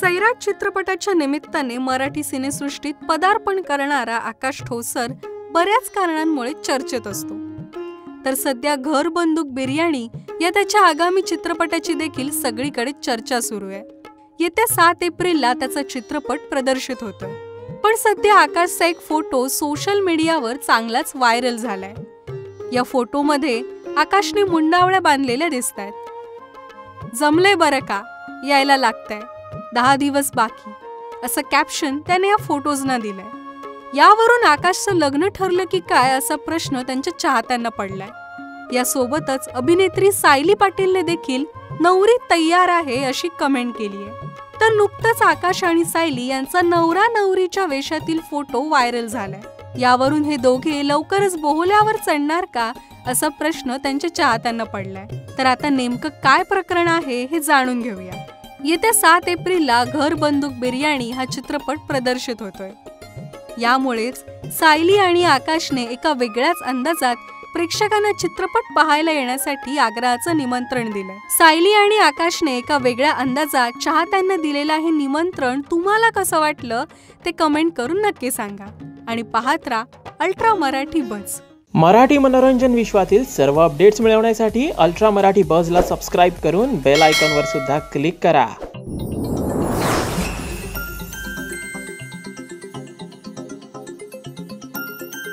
सैराट चित्रपटाच्या निमित्ताने मराठी सिनेसृष्टीत पदार्पण करणारा आकाश ठोसर बऱ्याच कारणांमुळे चर्चेत असतो. तर सध्या घर बंदूक बिर्याणी या त्याच्या आगामी चित्रपटाची देखील सगळीकडे चर्चा सुरू आहे. येत्या सात एप्रिलला त्याचा चित्रपट प्रदर्शित होतोय. पण सध्या आकाशचा एक फोटो सोशल मीडियावर चांगलाच व्हायरल झालाय. या फोटोमध्ये आकाशने मुंडावळ्या बांधलेल्या दिसत आहेत जमले बरं का? यायला लागतंय. दहा दिवस बाकी. असं कॅप्शन त्याने या फोटोजना दिलंय. यावरून आकाशचं लग्न ठरलं की काय असा प्रश्न त्यांच्या चाहत्यांना पडलाय. यासोबतच अभिनेत्री सायली पाटीलने देखील नवरी तयार आहे अशी कमेंट केली आहे तर नुकतंच आकाश आणि सायली यांचा नवरा नवरीच्या वेशातील फोटो व्हायरल झालाय. यावरून हे दोघे लवकरच बोहल्यावर चढणार का असा प्रश्न त्यांच्या चाहत्यांना पडलाय. तर आता नेमकं काय प्रकरण आहे हे जाणून घेऊया. येत्या सात एप्रिलला घर बंदूक बिर्याणी हा चित्रपट प्रदर्शित होतोय. यामुळेच सायली आणि आकाशने एका वेगळ्याच अंदाजात प्रेक्षकांना चित्रपट पाहायला येण्यासाठी आग्रहाचं निमंत्रण दिलंय. सायली आणि आकाशने एका वेगळ्या अंदाजात चाहत्यांना दिलेलं हे निमंत्रण तुम्हाला कसं वाटलं ते कमेंट करून नक्की सांगा. आणि पाहत राहा अल्ट्रा मराठी बस. मराठी मनोरंजन विश्वातील सर्व अपडेट्स मिळवण्यासाठी अल्ट्रा मराठी बजला सबस्क्राईब करून बेल आयकॉनवर सुद्धा क्लिक करा.